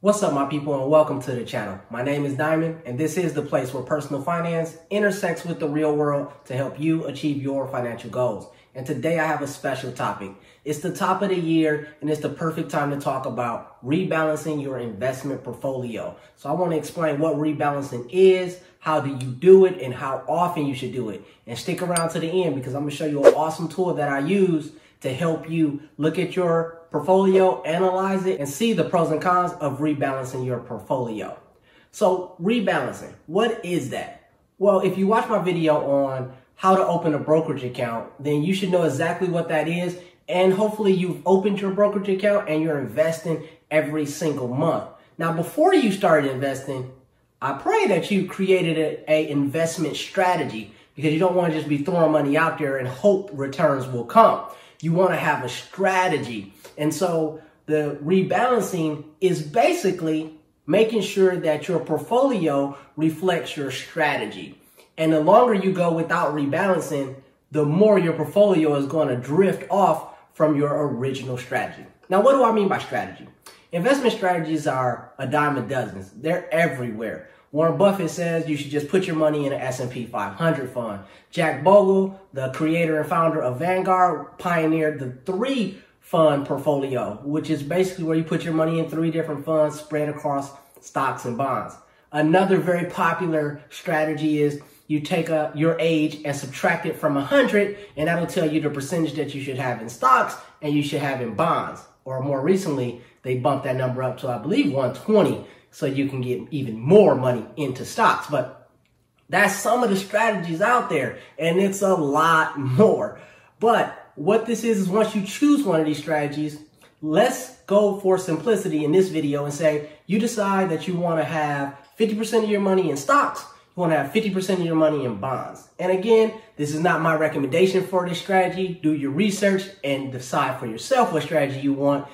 What's up, my people, and welcome to the channel. My name is Diamond, and this is the place where personal finance intersects with the real world to help you achieve your financial goals. And today I have a special topic. It's the top of the year, and it's the perfect time to talk about rebalancing your investment portfolio. So I want to explain what rebalancing is, how do you do it, and how often you should do it. And stick around to the end because I'm going to show you an awesome tool that I use to help you look at your portfolio, analyze it, and see the pros and cons of rebalancing your portfolio. So rebalancing, what is that? Well, if you watch my video on how to open a brokerage account, then you should know exactly what that is. And hopefully you've opened your brokerage account and you're investing every single month. Now, before you started investing, I pray that you created a, a investment strategy because you don't want to just be throwing money out there and hope returns will come. You want to have a strategy. And so the rebalancing is basically making sure that your portfolio reflects your strategy. And the longer you go without rebalancing, the more your portfolio is going to drift off from your original strategy. Now, what do I mean by strategy? Investment strategies are a dime a dozen. They're everywhere. Warren Buffett says you should just put your money in an S&P 500 fund. Jack Bogle, the creator and founder of Vanguard, pioneered the three fund portfolio, which is basically where you put your money in three different funds spread across stocks and bonds. Another very popular strategy is you take a, your age and subtract it from 100, and that'll tell you the percentage that you should have in stocks and you should have in bonds. Or more recently, they bumped that number up to, I believe, 120 so you can get even more money into stocks. But that's some of the strategies out there, and it's a lot more. But what this is, is once you choose one of these strategies, let's go for simplicity in this video and say you decide that you want to have 50% of your money in stocks, you want to have 50% of your money in bonds. And again, this is not my recommendation for this strategy. Do your research and decide for yourself what strategy you want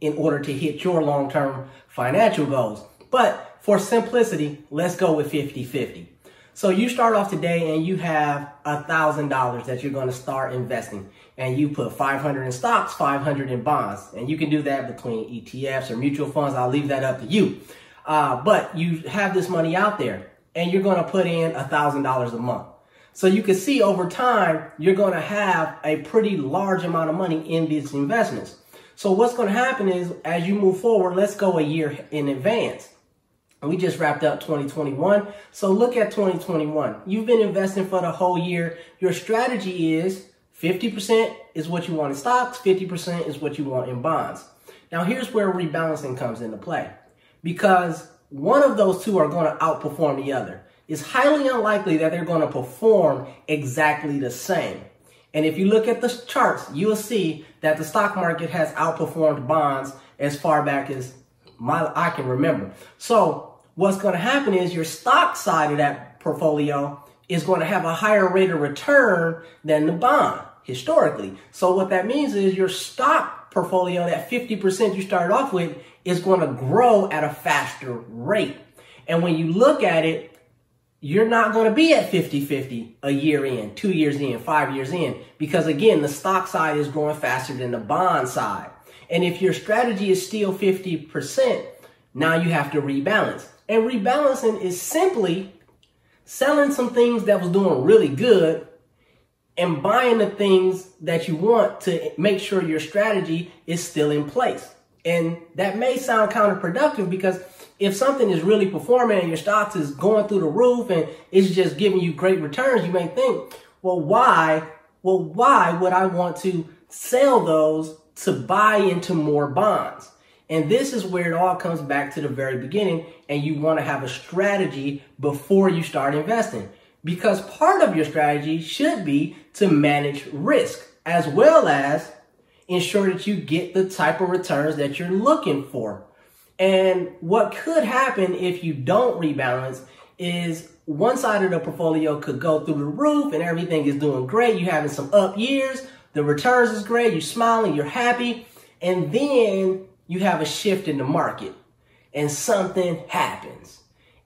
in order to hit your long-term financial goals. But for simplicity, let's go with 50-50. So you start off today and you have a thousand dollars that you're going to start investing and you put 500 in stocks, 500 in bonds. And you can do that between ETFs or mutual funds. I'll leave that up to you. Uh, but you have this money out there and you're going to put in a thousand dollars a month. So you can see over time, you're going to have a pretty large amount of money in these investments. So what's going to happen is as you move forward, let's go a year in advance. We just wrapped up 2021. So look at 2021. You've been investing for the whole year. Your strategy is 50% is what you want in stocks, 50% is what you want in bonds. Now here's where rebalancing comes into play. Because one of those two are going to outperform the other. It's highly unlikely that they're going to perform exactly the same. And if you look at the charts, you'll see that the stock market has outperformed bonds as far back as my I can remember. So what's going to happen is your stock side of that portfolio is going to have a higher rate of return than the bond historically. So what that means is your stock portfolio, that 50% you started off with, is going to grow at a faster rate. And when you look at it, you're not going to be at 50-50 a year in, two years in, five years in, because again, the stock side is growing faster than the bond side. And if your strategy is still 50%, now you have to rebalance. And rebalancing is simply selling some things that was doing really good and buying the things that you want to make sure your strategy is still in place. And that may sound counterproductive because if something is really performing and your stocks is going through the roof and it's just giving you great returns, you may think, well, why? Well, why would I want to sell those to buy into more bonds? And this is where it all comes back to the very beginning. And you want to have a strategy before you start investing. Because part of your strategy should be to manage risk as well as ensure that you get the type of returns that you're looking for. And what could happen if you don't rebalance is one side of the portfolio could go through the roof and everything is doing great. You're having some up years. The returns is great. You're smiling. You're happy. And then you have a shift in the market and something happens.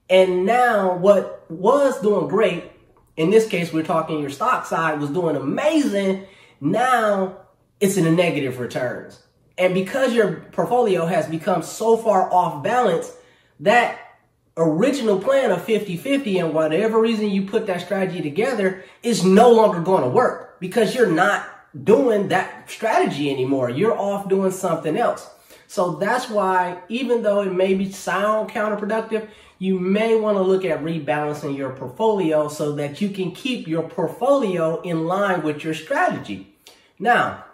And now what was doing great, in this case, we're talking your stock side was doing amazing. Now it's in the negative returns. And because your portfolio has become so far off balance, that original plan of 50-50 and whatever reason you put that strategy together is no longer going to work because you're not doing that strategy anymore. You're off doing something else. So that's why even though it may be sound counterproductive, you may want to look at rebalancing your portfolio so that you can keep your portfolio in line with your strategy. Now,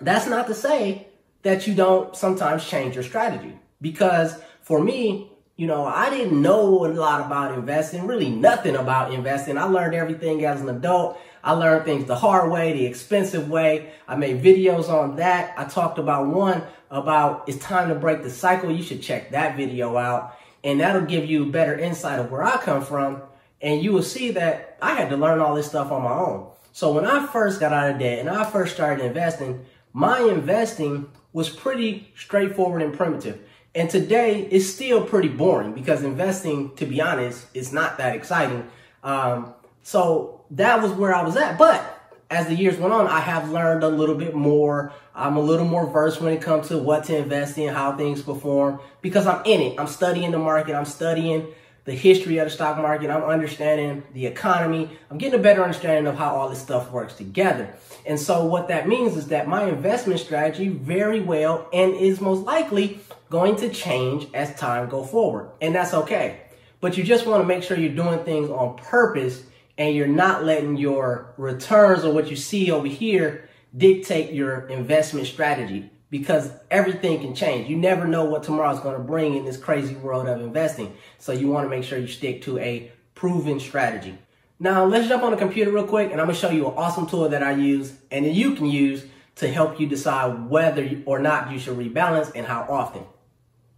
that's not to say that you don't sometimes change your strategy because for me, you know, I didn't know a lot about investing, really nothing about investing. I learned everything as an adult. I learned things the hard way, the expensive way. I made videos on that. I talked about one about it's time to break the cycle. You should check that video out. And that'll give you better insight of where I come from. And you will see that I had to learn all this stuff on my own. So when I first got out of debt and I first started investing, my investing was pretty straightforward and primitive. And today it's still pretty boring because investing, to be honest, is not that exciting. Um, so that was where I was at. But as the years went on, I have learned a little bit more. I'm a little more versed when it comes to what to invest in, how things perform, because I'm in it. I'm studying the market. I'm studying the history of the stock market. I'm understanding the economy. I'm getting a better understanding of how all this stuff works together. And so what that means is that my investment strategy very well and is most likely going to change as time go forward. And that's okay. But you just want to make sure you're doing things on purpose and you're not letting your returns or what you see over here dictate your investment strategy because everything can change. You never know what tomorrow's going to bring in this crazy world of investing. So you want to make sure you stick to a proven strategy. Now let's jump on the computer real quick and I'm going to show you an awesome tool that I use and that you can use to help you decide whether or not you should rebalance and how often.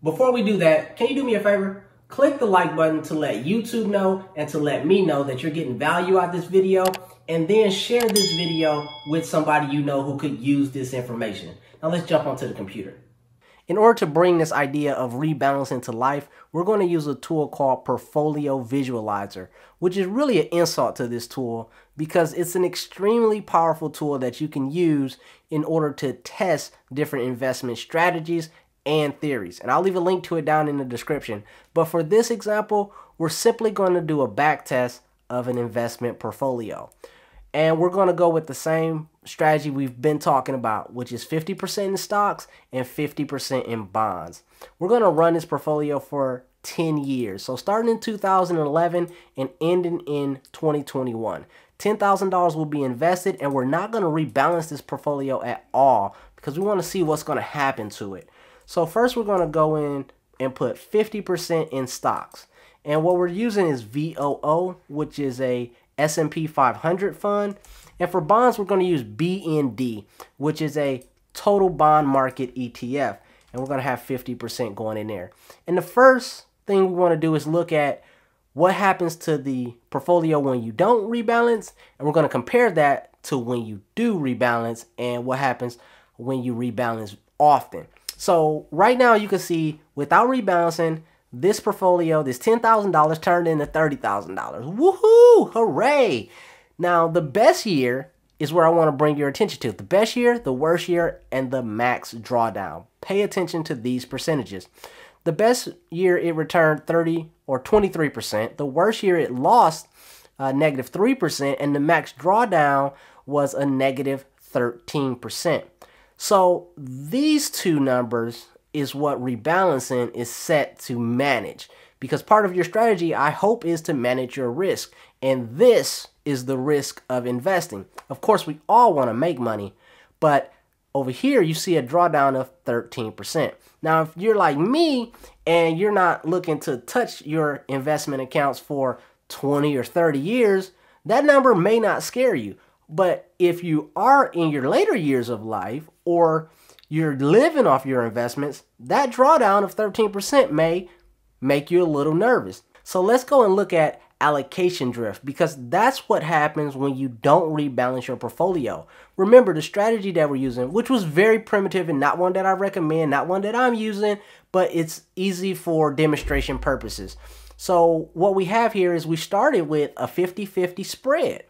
Before we do that, can you do me a favor? Click the like button to let YouTube know and to let me know that you're getting value out this video and then share this video with somebody you know who could use this information. Now let's jump onto the computer. In order to bring this idea of rebalancing to life, we're going to use a tool called Portfolio Visualizer, which is really an insult to this tool because it's an extremely powerful tool that you can use in order to test different investment strategies and theories. And I'll leave a link to it down in the description. But for this example, we're simply going to do a back test of an investment portfolio. And we're going to go with the same strategy we've been talking about, which is 50% in stocks and 50% in bonds. We're going to run this portfolio for 10 years. So starting in 2011 and ending in 2021. $10,000 will be invested and we're not going to rebalance this portfolio at all because we want to see what's going to happen to it. So first we're going to go in and put 50% in stocks. And what we're using is VOO, which is a S&P 500 fund. And for bonds, we're going to use BND, which is a total bond market ETF. And we're going to have 50% going in there. And the first thing we want to do is look at what happens to the portfolio when you don't rebalance. And we're going to compare that to when you do rebalance and what happens when you rebalance often. So right now you can see without rebalancing, this portfolio, this $10,000 turned into $30,000. Woohoo! Hooray! Now the best year is where I want to bring your attention to. The best year, the worst year, and the max drawdown. Pay attention to these percentages. The best year it returned 30 or 23%. The worst year it lost uh, negative 3%, and the max drawdown was a negative 13%. So these two numbers is what rebalancing is set to manage. Because part of your strategy, I hope, is to manage your risk. And this is the risk of investing. Of course, we all want to make money, but over here you see a drawdown of 13%. Now, if you're like me and you're not looking to touch your investment accounts for 20 or 30 years, that number may not scare you. But if you are in your later years of life or you're living off your investments, that drawdown of 13% may make you a little nervous. So let's go and look at allocation drift because that's what happens when you don't rebalance your portfolio. Remember the strategy that we're using, which was very primitive and not one that I recommend, not one that I'm using, but it's easy for demonstration purposes. So what we have here is we started with a 50-50 spread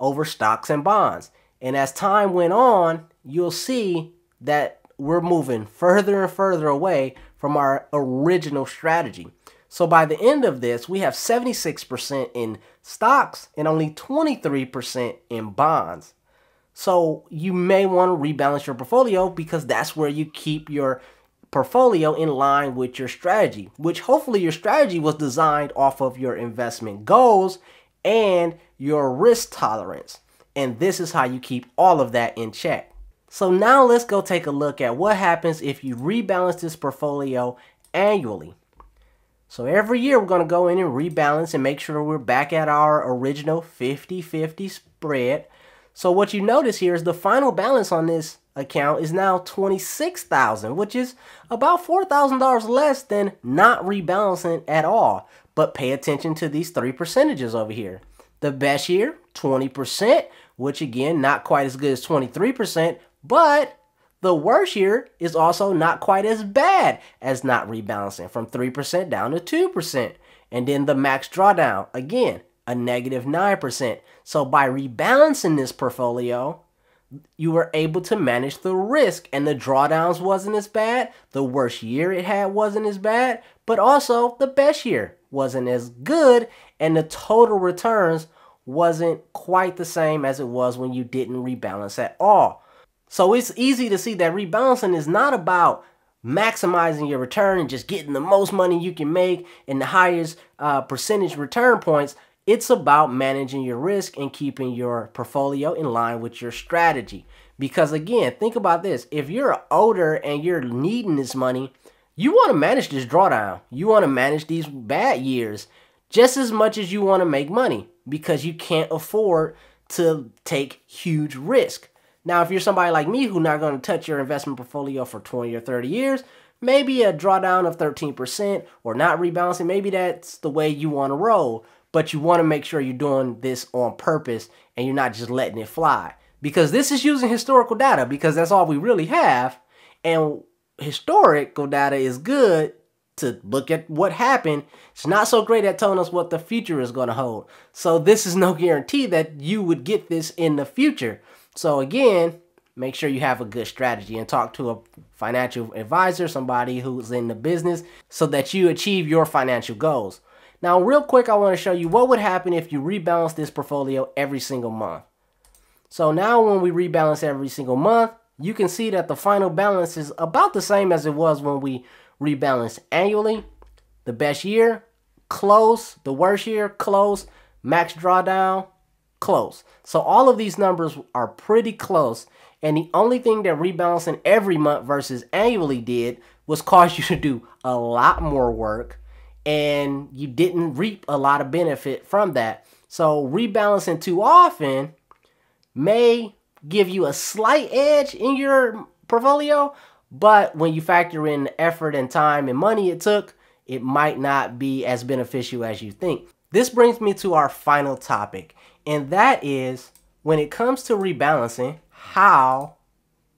over stocks and bonds. And as time went on, you'll see that we're moving further and further away from our original strategy. So by the end of this, we have 76% in stocks and only 23% in bonds. So you may want to rebalance your portfolio because that's where you keep your portfolio in line with your strategy, which hopefully your strategy was designed off of your investment goals and your risk tolerance. And this is how you keep all of that in check. So now let's go take a look at what happens if you rebalance this portfolio annually. So every year we're going to go in and rebalance and make sure we're back at our original 50-50 spread. So what you notice here is the final balance on this account is now 26,000, which is about $4,000 less than not rebalancing at all. But pay attention to these three percentages over here. The best year, 20%, which again, not quite as good as 23%, but the worst year is also not quite as bad as not rebalancing from 3% down to 2%. And then the max drawdown, again, a negative 9%. So by rebalancing this portfolio, you were able to manage the risk and the drawdowns wasn't as bad. The worst year it had wasn't as bad, but also the best year wasn't as good and the total returns wasn't quite the same as it was when you didn't rebalance at all. So it's easy to see that rebalancing is not about maximizing your return and just getting the most money you can make and the highest uh, percentage return points. It's about managing your risk and keeping your portfolio in line with your strategy. Because again, think about this. If you're older and you're needing this money, you want to manage this drawdown. You want to manage these bad years just as much as you want to make money because you can't afford to take huge risk. Now, if you're somebody like me who's not going to touch your investment portfolio for 20 or 30 years, maybe a drawdown of 13% or not rebalancing, maybe that's the way you want to roll but you want to make sure you're doing this on purpose and you're not just letting it fly. Because this is using historical data because that's all we really have. And historical data is good to look at what happened. It's not so great at telling us what the future is going to hold. So this is no guarantee that you would get this in the future. So again, make sure you have a good strategy and talk to a financial advisor, somebody who's in the business so that you achieve your financial goals. Now, real quick, I want to show you what would happen if you rebalance this portfolio every single month. So now when we rebalance every single month, you can see that the final balance is about the same as it was when we rebalance annually. The best year, close. The worst year, close. Max drawdown, close. So all of these numbers are pretty close. And the only thing that rebalancing every month versus annually did was cause you to do a lot more work and you didn't reap a lot of benefit from that. So rebalancing too often may give you a slight edge in your portfolio, but when you factor in the effort and time and money it took, it might not be as beneficial as you think. This brings me to our final topic, and that is when it comes to rebalancing, how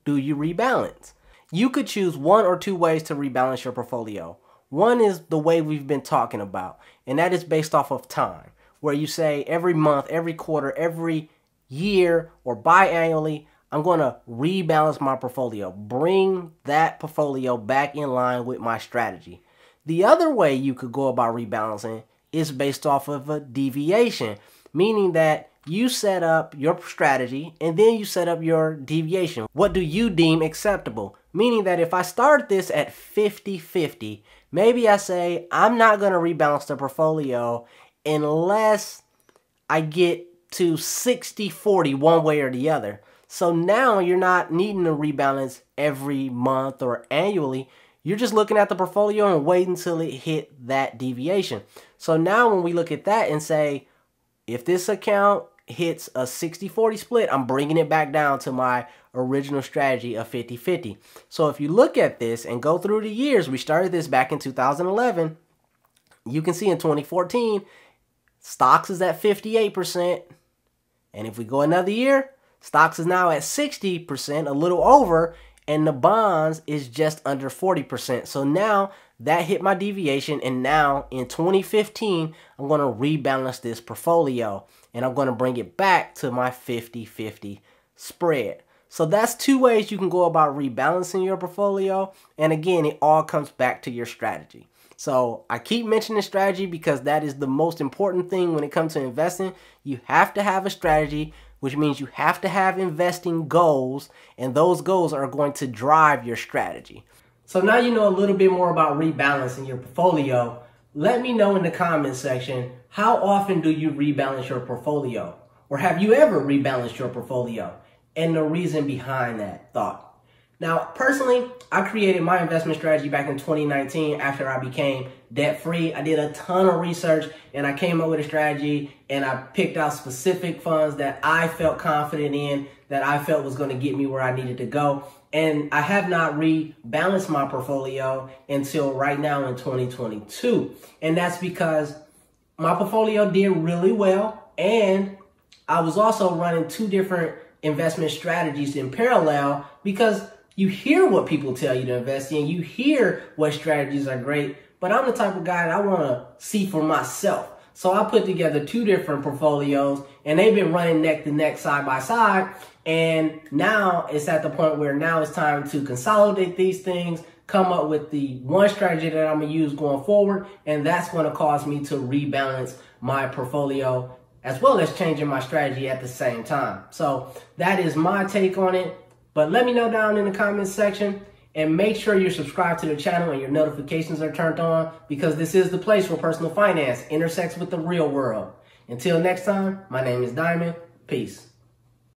do you rebalance? You could choose one or two ways to rebalance your portfolio. One is the way we've been talking about, and that is based off of time, where you say every month, every quarter, every year, or biannually, I'm going to rebalance my portfolio, bring that portfolio back in line with my strategy. The other way you could go about rebalancing is based off of a deviation, meaning that you set up your strategy and then you set up your deviation. What do you deem acceptable? Meaning that if I start this at 50 50 Maybe I say I'm not going to rebalance the portfolio unless I get to 60 40 one way or the other. So now you're not needing to rebalance every month or annually. You're just looking at the portfolio and wait until it hit that deviation. So now when we look at that and say, if this account hits a 60-40 split, I'm bringing it back down to my original strategy of 50-50. So if you look at this and go through the years, we started this back in 2011. You can see in 2014, stocks is at 58%. And if we go another year, stocks is now at 60%, a little over, and the bonds is just under 40%. So now that hit my deviation and now in 2015 I'm going to rebalance this portfolio and I'm going to bring it back to my 50-50 spread. So that's two ways you can go about rebalancing your portfolio. And again, it all comes back to your strategy. So I keep mentioning strategy because that is the most important thing when it comes to investing. You have to have a strategy, which means you have to have investing goals, and those goals are going to drive your strategy. So now you know a little bit more about rebalancing your portfolio. Let me know in the comment section, how often do you rebalance your portfolio? Or have you ever rebalanced your portfolio? and the reason behind that thought. Now, personally, I created my investment strategy back in 2019 after I became debt free. I did a ton of research and I came up with a strategy and I picked out specific funds that I felt confident in, that I felt was going to get me where I needed to go. And I have not rebalanced my portfolio until right now in 2022. And that's because my portfolio did really well. And I was also running two different investment strategies in parallel because you hear what people tell you to invest in, you hear what strategies are great, but I'm the type of guy that I want to see for myself. So I put together two different portfolios and they've been running neck to neck side by side. And now it's at the point where now it's time to consolidate these things, come up with the one strategy that I'm going to use going forward. And that's going to cause me to rebalance my portfolio as well as changing my strategy at the same time. So that is my take on it. But let me know down in the comments section and make sure you're subscribed to the channel and your notifications are turned on because this is the place where personal finance intersects with the real world. Until next time, my name is Diamond. Peace.